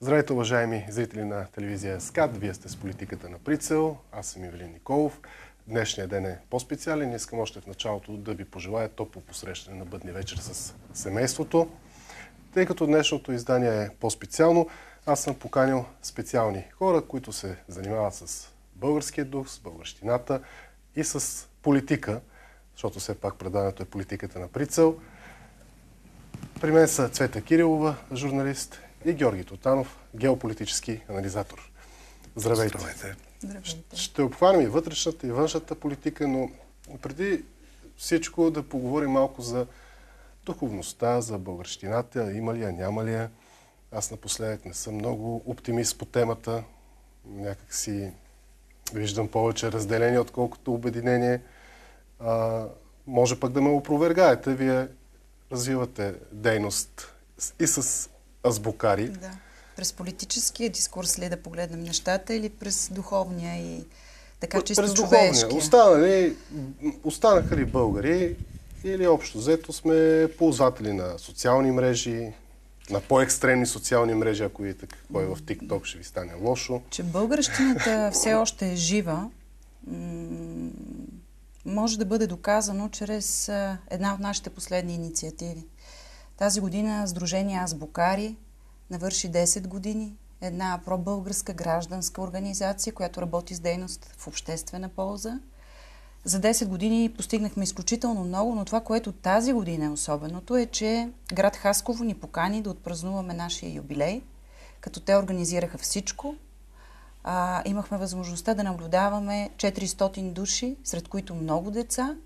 Здравейте, уважаеми зрители на телевизия СКАД. Вие сте с политиката на прицел. Аз съм Ивелин Николов. Днешният ден е по-специален. Искам още в началото да ви пожелая топло посрещане на бъдни вечер с семейството. Тъй като днешното издание е по-специално, аз съм поканил специални хора, които се занимават с българския дух, с българщината и с политика, защото все пак предаването е политиката на прицел. При мен са Цвета Кирилова, журналист, и Георги Тотанов, геополитически анализатор. Здравейте. Здравейте. Здравейте. Ще обхванем и вътрешната, и външната политика, но преди всичко да поговорим малко за духовността, за българщината, има ли я, няма ли я. Аз напоследък не съм много оптимист по темата. Някак си виждам повече разделение, отколкото обединение. А, може пък да ме опровергаете. Вие развивате дейност и с азбукари. Да. През политическия дискурс ли да погледнем нещата или през духовния и така чисто през човешкия? Останали, останаха ли българи или общо взето сме ползватели на социални мрежи, на по-екстремни социални мрежи, ако видите какво е в ТикТок, ще ви стане лошо. Че българщината все още е жива, може да бъде доказано чрез една от нашите последни инициативи. Тази година Сдружение Азбукари навърши 10 години. Една пробългарска гражданска организация, която работи с дейност в обществена полза. За 10 години постигнахме изключително много, но това, което тази година е особеното, е, че град Хасково ни покани да отпразнуваме нашия юбилей, като те организираха всичко. А, имахме възможността да наблюдаваме 400 души, сред които много деца,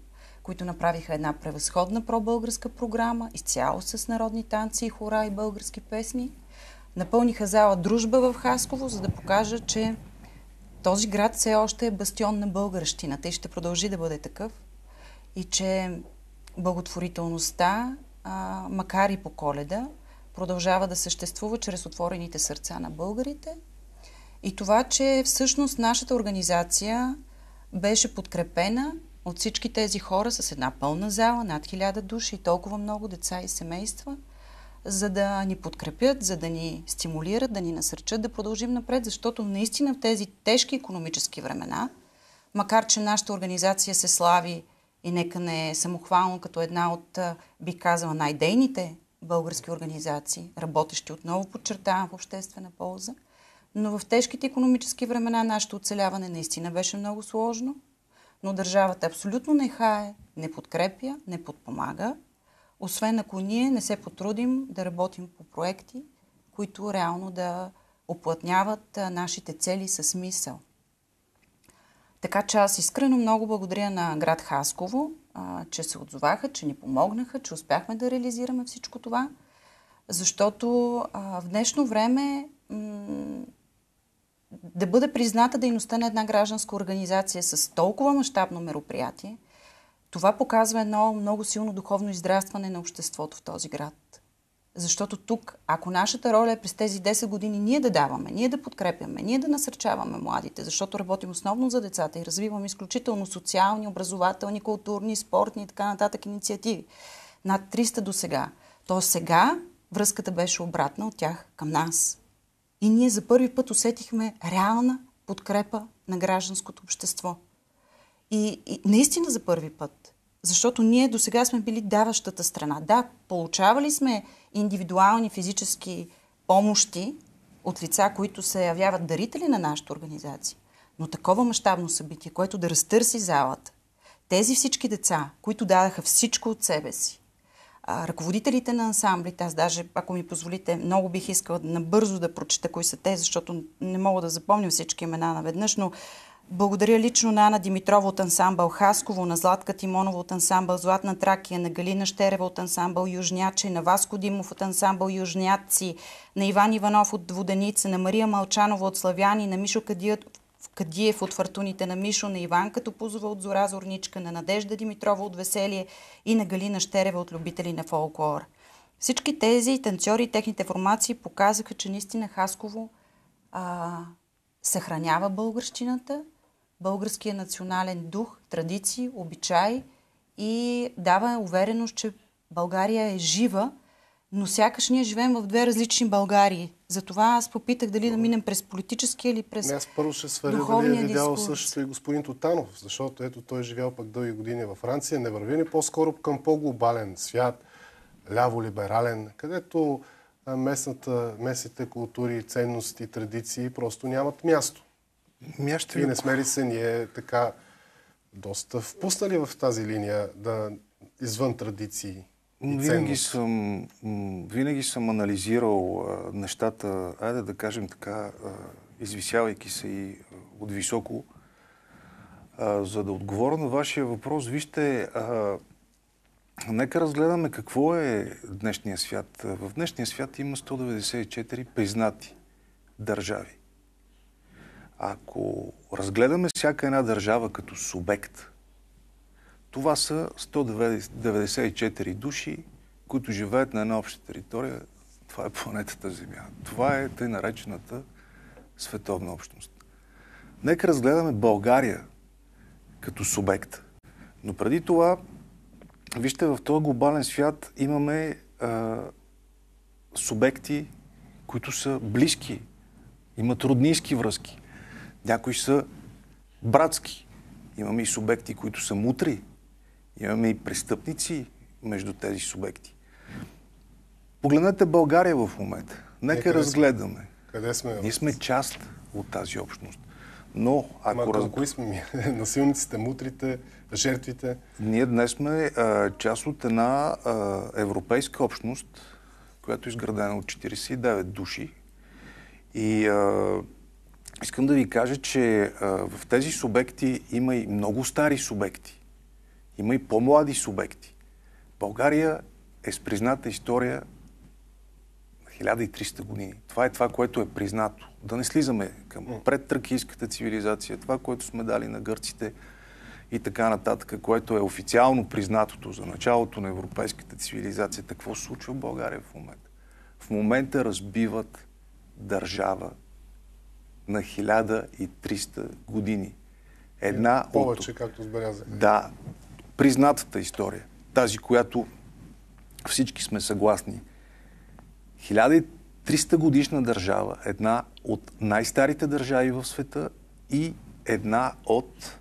които направиха една превъзходна пробългарска програма, изцяло с народни танци, хора и български песни. Напълниха зала Дружба в Хасково, за да покажа, че този град все още е бастион на българщината и ще продължи да бъде такъв. И че благотворителността, а, макар и по коледа, продължава да съществува чрез отворените сърца на българите. И това, че всъщност нашата организация беше подкрепена от всички тези хора с една пълна зала, над хиляда души и толкова много деца и семейства, за да ни подкрепят, за да ни стимулират, да ни насърчат да продължим напред, защото наистина в тези тежки економически времена, макар че нашата организация се слави и нека не е самохвално като една от, би казала, най-дейните български организации, работещи отново, подчертавам, в обществена полза, но в тежките економически времена нашето оцеляване наистина беше много сложно – но държавата абсолютно не хае, не подкрепя, не подпомага, освен ако ние не се потрудим да работим по проекти, които реално да оплътняват нашите цели с мисъл. Така че аз искрено много благодаря на град Хасково, че се отзоваха, че ни помогнаха, че успяхме да реализираме всичко това, защото в днешно време да бъде призната дейността на една гражданска организация с толкова мащабно мероприятие, това показва едно много силно духовно израстване на обществото в този град. Защото тук, ако нашата роля е през тези 10 години ние да даваме, ние да подкрепяме, ние да насърчаваме младите, защото работим основно за децата и развиваме изключително социални, образователни, културни, спортни и така нататък инициативи. Над 300 до сега. То сега връзката беше обратна от тях към нас. И ние за първи път усетихме реална подкрепа на гражданското общество. И, и наистина за първи път. Защото ние до сега сме били даващата страна. Да, получавали сме индивидуални физически помощи от лица, които се явяват дарители на нашата организация. Но такова мащабно събитие, което да разтърси залата, тези всички деца, които дадаха всичко от себе си, ръководителите на ансамблите, аз даже, ако ми позволите, много бих искала набързо да прочета кои са те, защото не мога да запомня всички имена наведнъж, но благодаря лично на Ана Димитрова от ансамбъл Хасково, на Златка Тимонова от ансамбъл Златна Тракия, на Галина Штерева от ансамбъл Южняче, на Васко Димов от ансамбъл Южняци, на Иван Иванов от Воденица, на Мария Малчанова от Славяни, на Мишо Кадият Кадиев от Фартуните на Мишо, на Иван Катопузова от Зора Зорничка, на Надежда Димитрова от Веселие и на Галина Штерева от Любители на фолклор. Всички тези танцори и техните формации показаха, че наистина Хасково а, съхранява българщината, българския национален дух, традиции, обичай и дава увереност, че България е жива, но сякаш ние живеем в две различни Българии. Затова аз попитах дали да минем през политическия или през Не, аз първо ще сваля дали е видял дискурс. същото и господин Тотанов, защото ето той е живял пък дълги години във Франция. Не върви ли по-скоро към по-глобален свят, ляво-либерален, където местната, местните култури, ценности, традиции просто нямат място. Ще И не сме ли се ние така доста впуснали в тази линия да извън традиции Винаги съм, винаги съм анализирал а, нещата, айде да кажем така, а, извисявайки се и от високо. А, за да отговоря на вашия въпрос, вижте, нека разгледаме какво е днешния свят. В днешния свят има 194 признати държави. Ако разгледаме всяка една държава като субект, това са 194 души, които живеят на една обща територия. Това е планетата Земя. Това е тъй наречената световна общност. Нека разгледаме България като субект. Но преди това, вижте, в този глобален свят имаме а, субекти, които са близки, имат роднински връзки. Някои са братски. Имаме и субекти, които са мутри. Имаме и престъпници между тези субекти. Погледнете България в момента. Нека да- разгледаме. Къде сме? Ние сме част от тази общност. Но Ама ако раз... кои сме? Насилниците, мутрите, жертвите? Ние днес сме а, част от една а, европейска общност, която е изградена от 49 души. И а, искам да ви кажа, че а, в тези субекти има и много стари субекти. Има и по-млади субекти. България е с призната история на 1300 години. Това е това, което е признато. Да не слизаме към предтракийската цивилизация, това, което сме дали на гърците и така нататък, което е официално признатото за началото на европейската цивилизация. Какво се случва в България в момента? В момента разбиват държава на 1300 години. Една от Повече, както сбелязах. да, признатата история, тази, която всички сме съгласни. 1300 годишна държава, една от най-старите държави в света и една от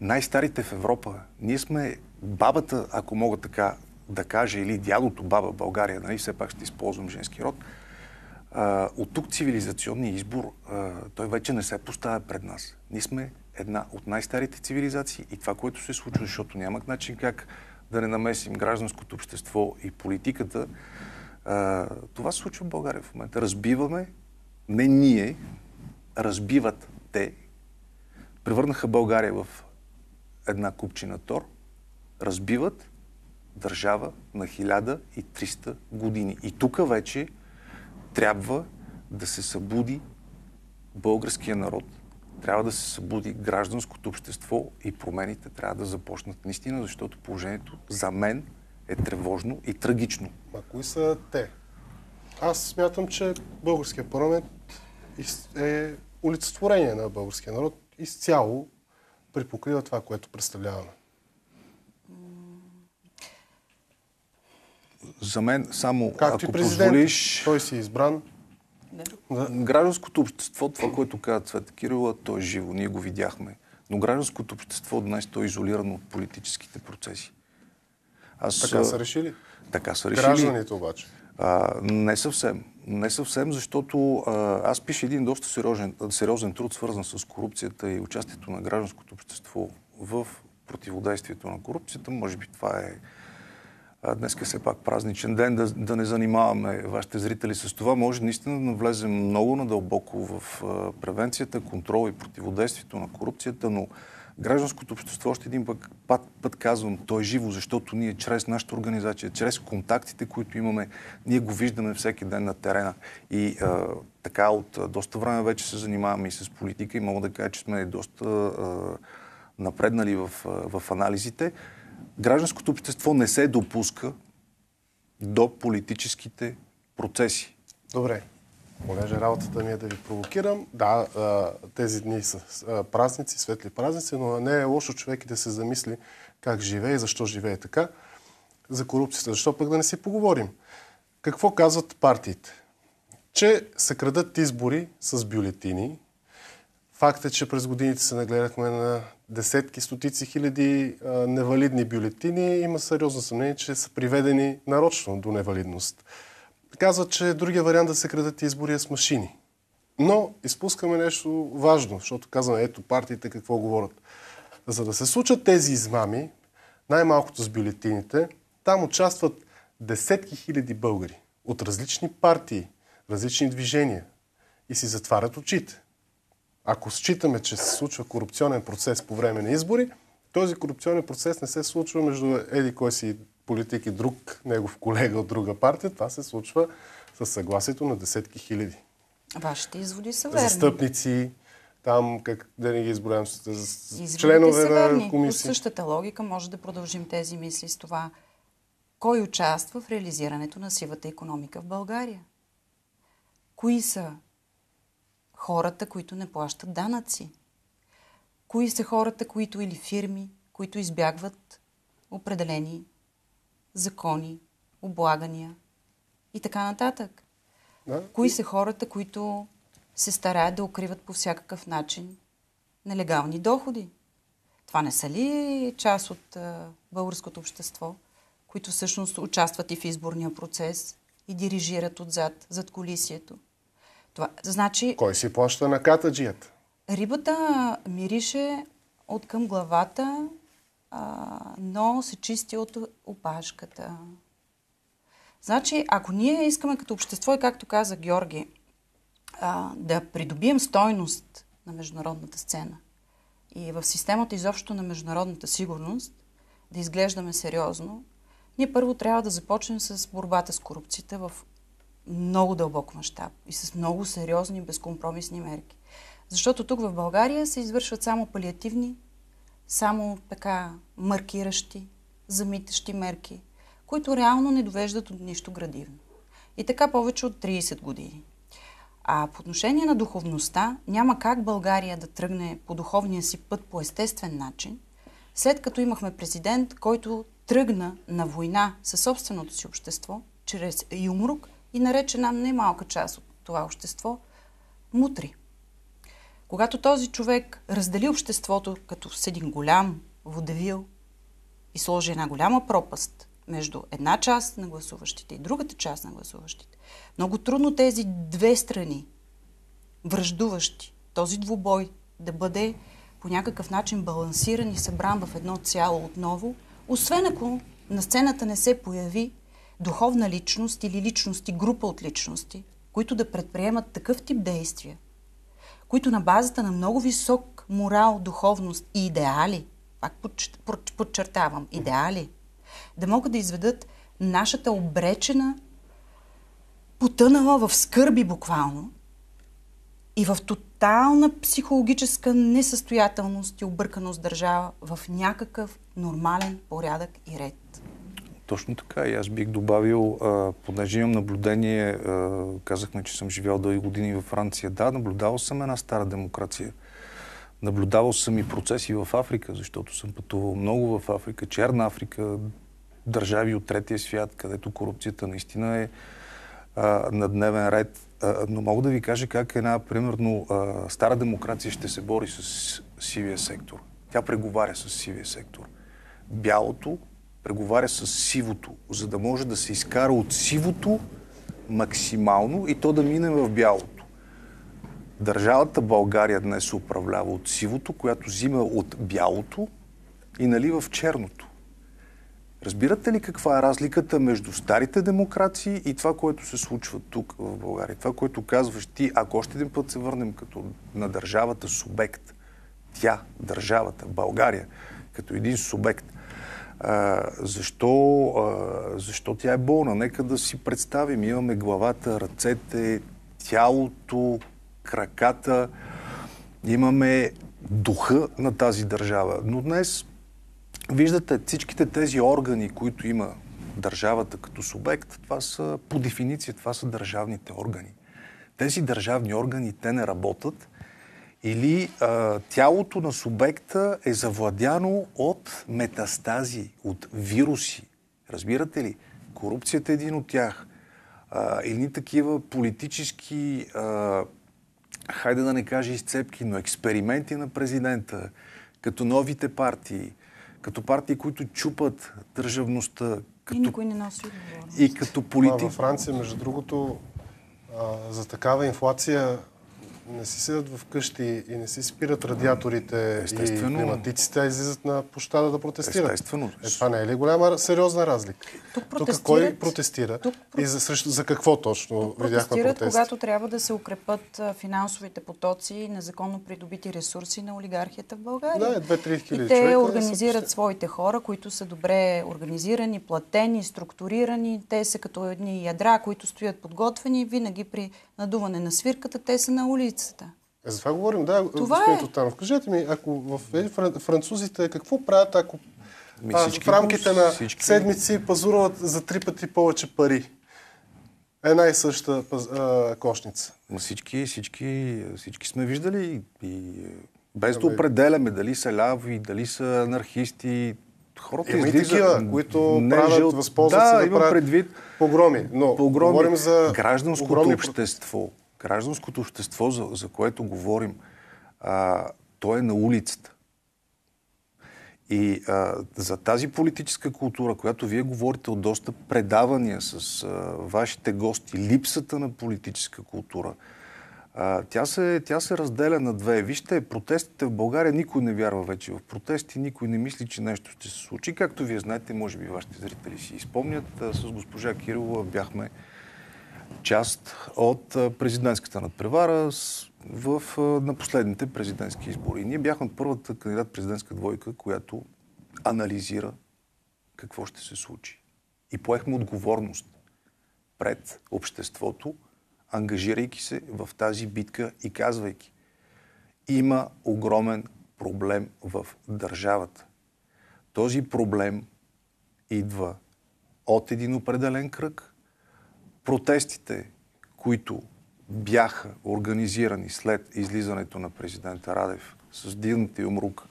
най-старите в Европа. Ние сме бабата, ако мога така да кажа, или дядото баба България, нали, все пак ще използвам женски род. А, от тук цивилизационния избор, а, той вече не се поставя пред нас. Ние сме една от най-старите цивилизации и това, което се случва, защото няма начин как да не намесим гражданското общество и политиката, а, това се случва в България в момента. Разбиваме, не ние, разбиват те, превърнаха България в една купчина тор, разбиват държава на 1300 години. И тук вече трябва да се събуди българския народ, трябва да се събуди гражданското общество и промените трябва да започнат наистина, защото положението за мен е тревожно и трагично. А кои са те? Аз смятам, че българския парламент е олицетворение на българския народ. Изцяло припокрива това, което представляваме. За мен само, Както и ако президент. позволиш, Той си е избран. Гражданското общество, това, което каза Цвета Кирила, то е живо, ние го видяхме. Но гражданското общество днес то е изолирано от политическите процеси. Аз, Така са решили. Така са решили. Гражданите обаче. А, не съвсем. Не съвсем, защото а, аз пиша един доста сериозен, сериозен труд, свързан с корупцията и участието на гражданското общество в противодействието на корупцията. Може би това е днес е все пак празничен ден, да, да не занимаваме вашите зрители с това. Може наистина да навлезем много надълбоко в превенцията, контрол и противодействието на корупцията, но гражданското общество, още един път, път, път казвам, то е живо, защото ние чрез нашата организация, чрез контактите, които имаме, ние го виждаме всеки ден на терена. И а, така от доста време вече се занимаваме и с политика и мога да кажа, че сме доста а, напреднали в, в анализите. Гражданското общество не се допуска до политическите процеси. Добре. Понеже работата ми е да ви провокирам, да, тези дни са празници, светли празници, но не е лошо човек и да се замисли как живее и защо живее така. За корупцията, защо пък да не си поговорим? Какво казват партиите? че се крадат избори с бюлетини. Факт е, че през годините се нагледахме на десетки, стотици хиляди а, невалидни бюлетини. Има сериозно съмнение, че са приведени нарочно до невалидност. Казват, че другия вариант да се крадат избори е с машини. Но изпускаме нещо важно, защото казваме, ето партиите какво говорят. За да се случат тези измами, най-малкото с бюлетините, там участват десетки хиляди българи от различни партии, различни движения и си затварят очите. Ако считаме, че се случва корупционен процес по време на избори, този корупционен процес не се случва между еди кой си политик и друг негов колега от друга партия. Това се случва с съгласието на десетки хиляди. Вашите изводи са верни. Застъпници, там, как да не ги изброявам, членове на По комисии. същата логика може да продължим тези мисли с това. Кой участва в реализирането на сивата економика в България? Кои са хората, които не плащат данъци? Кои са хората, които или фирми, които избягват определени закони, облагания и така нататък? Да? Кои са хората, които се стараят да укриват по всякакъв начин нелегални доходи? Това не са ли част от а, българското общество, които всъщност участват и в изборния процес и дирижират отзад, зад колисието? Това, значи, Кой си плаща на катаджията? рибата мирише от към главата, а, но се чисти от опашката. Значи, ако ние искаме като общество и както каза Георги, а, да придобием стойност на международната сцена и в системата изобщо на международната сигурност, да изглеждаме сериозно, ние първо трябва да започнем с борбата с корупцията в много дълбок мащаб и с много сериозни безкомпромисни мерки. Защото тук в България се извършват само палиативни, само така маркиращи, замитащи мерки, които реално не довеждат от нищо градивно. И така повече от 30 години. А по отношение на духовността, няма как България да тръгне по духовния си път по естествен начин, след като имахме президент, който тръгна на война със собственото си общество, чрез юмрук и нарече нам немалка част от това общество мутри. Когато този човек раздели обществото като с един голям водевил и сложи една голяма пропаст между една част на гласуващите и другата част на гласуващите, много трудно тези две страни, връждуващи, този двубой да бъде по някакъв начин балансиран и събран в едно цяло отново, освен ако на сцената не се появи духовна личност или личности, група от личности, които да предприемат такъв тип действия, които на базата на много висок морал, духовност и идеали, пак подчертавам, идеали, да могат да изведат нашата обречена, потънала в скърби буквално и в тотална психологическа несъстоятелност и обърканост държава в някакъв нормален порядък и ред. Точно така. И аз бих добавил, понеже имам наблюдение, казахме, че съм живял дълги години във Франция. Да, наблюдавал съм една стара демокрация. Наблюдавал съм и процеси в Африка, защото съм пътувал много в Африка, Черна Африка, държави от третия свят, където корупцията наистина е на дневен ред. Но мога да ви кажа как една, примерно, стара демокрация ще се бори с сивия сектор. Тя преговаря с сивия сектор. Бялото преговаря с сивото, за да може да се изкара от сивото максимално и то да мине в бялото. Държавата България днес се управлява от сивото, която взима от бялото и налива в черното. Разбирате ли каква е разликата между старите демокрации и това, което се случва тук в България? Това, което казваш ти, ако още един път се върнем като на държавата субект, тя, държавата, България, като един субект, а, защо, а, защо тя е болна? Нека да си представим. Имаме главата, ръцете, тялото, краката, имаме духа на тази държава. Но днес Виждате, всичките тези органи, които има държавата като субект, това са по дефиниция, това са държавните органи. Тези държавни органи, те не работят или а, тялото на субекта е завладяно от метастази, от вируси. Разбирате ли? Корупцията е един от тях. а, едни такива политически, а, хайде да не кажа изцепки, но експерименти на президента, като новите партии, като партии, които чупат държавността. Като... И никой не носи отговорност. И като политик... във Франция, между другото, а, за такава инфлация не си седят в къщи и не си спират радиаторите Естествено. и климатиците, а излизат на площада да протестират. Естествено. Е, това не е ли голяма сериозна разлика? Тук, Тук кой протестира? Тук, и за, срещу, за какво точно тук видяхме протести? когато трябва да се укрепат финансовите потоци и незаконно придобити ресурси на олигархията в България. Да, 2-3 хиляди И те организират своите хора, които са добре организирани, платени, структурирани. Те са като едни ядра, които стоят подготвени. Винаги при надуване на свирката те са на улица улицата. Е, за това говорим, да, това господин е. Тотанов. Кажете ми, ако в французите какво правят, ако ми а, в рамките на всички... седмици пазуруват за три пъти повече пари? Една и съща а, кошница. всички, всички, всички сме виждали и без да определяме дали са ляви, дали са анархисти, хората Има излизат... такива, които не правят, жил... възползват да, се да правят предвид погроми. Но погроми, говорим за гражданското общество гражданското общество, за, за което говорим, а, то е на улицата. И а, за тази политическа култура, която вие говорите от доста предавания с а, вашите гости, липсата на политическа култура, тя, се, тя се разделя на две. Вижте, протестите в България, никой не вярва вече в протести, никой не мисли, че нещо ще се случи. Както вие знаете, може би вашите зрители си изпомнят, с госпожа Кирилова бяхме част от президентската надпревара в, на последните президентски избори. Ние бяхме първата кандидат-президентска двойка, която анализира какво ще се случи. И поехме отговорност пред обществото, ангажирайки се в тази битка и казвайки, има огромен проблем в държавата. Този проблем идва от един определен кръг, протестите, които бяха организирани след излизането на президента Радев с дивната умрук,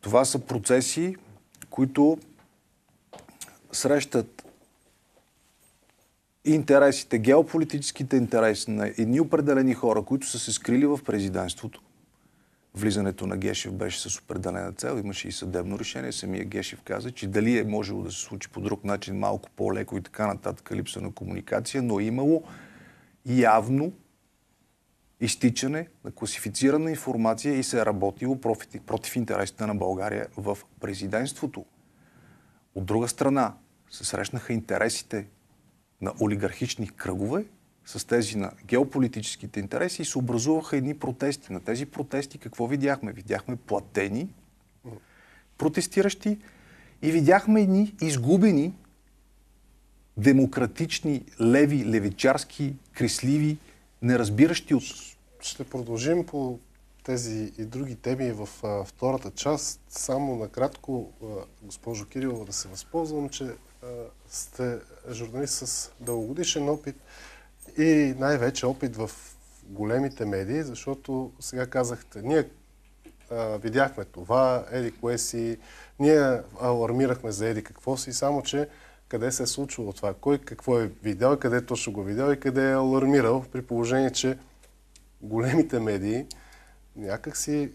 това са процеси, които срещат интересите, геополитическите интереси на едни определени хора, които са се скрили в президентството, влизането на Гешев беше с определена цел, имаше и съдебно решение. Самия Гешев каза, че дали е можело да се случи по друг начин, малко по-леко и така нататък, липса на комуникация, но е имало явно изтичане на класифицирана информация и се е работило против, интересите на България в президентството. От друга страна се срещнаха интересите на олигархични кръгове, с тези на геополитическите интереси и се образуваха едни протести. На тези протести какво видяхме? Видяхме платени протестиращи и видяхме едни изгубени демократични, леви, левичарски, кресливи, неразбиращи от... Ще продължим по тези и други теми в а, втората част. Само накратко, а, госпожо Кирилова, да се възползвам, че сте журналист с дългогодишен опит и най-вече опит в големите медии, защото сега казахте, ние а, видяхме това, еди кое си, ние алармирахме за еди какво си, само че къде се е случило това, кой какво е видял, къде точно го видял и къде е алармирал, при положение, че големите медии някак си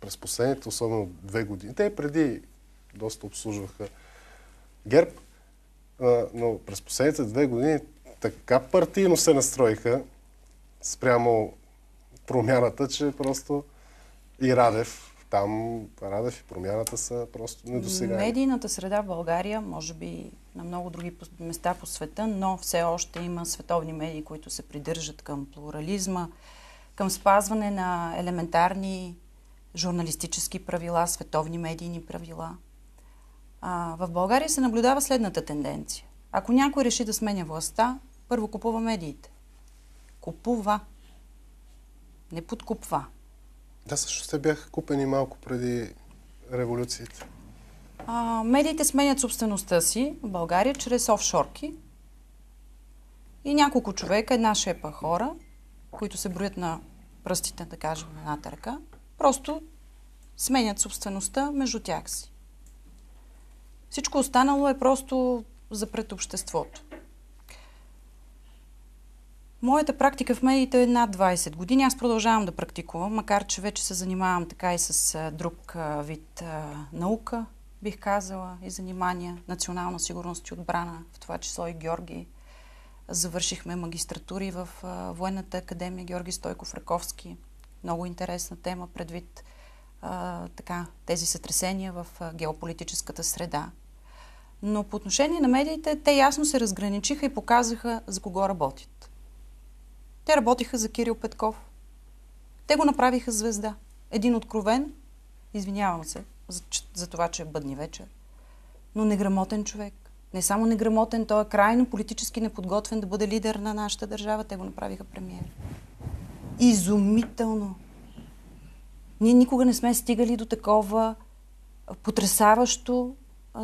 през последните, особено две години, те преди доста обслужваха ГЕРБ, но през последните две години така партийно се настроиха спрямо промяната, че просто и Радев, там Радев и промяната са просто недосегаеми. Медийната среда в България, може би на много други места по света, но все още има световни медии, които се придържат към плурализма, към спазване на елементарни журналистически правила, световни медийни правила. А, в България се наблюдава следната тенденция. Ако някой реши да сменя властта, първо купува медиите. Купува. Не подкупва. Да, също те бяха купени малко преди революцията. А, медиите сменят собствеността си в България чрез офшорки и няколко човека, една шепа хора, които се броят на пръстите, да кажем, на едната ръка, просто сменят собствеността между тях си. Всичко останало е просто за пред обществото. Моята практика в медиите е над 20 години. Аз продължавам да практикувам, макар че вече се занимавам така и с друг вид наука, бих казала, и занимания. Национална сигурност и отбрана, в това число и Георги. Завършихме магистратури в Военната академия Георги Стойков Раковски. Много интересна тема предвид а, така, тези сътресения в геополитическата среда. Но по отношение на медиите, те ясно се разграничиха и показаха за кого работят. Те работиха за Кирил Петков. Те го направиха звезда. Един откровен, извинявам се за, за това, че е бъдни вечер, но неграмотен човек. Не само неграмотен, той е крайно политически неподготвен да бъде лидер на нашата държава. Те го направиха премиер. Изумително. Ние никога не сме стигали до такова потрясаващо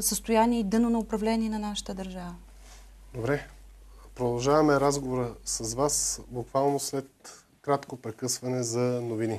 състояние и дъно на управление на нашата държава. Добре. Продължаваме разговора с вас буквално след кратко прекъсване за новини.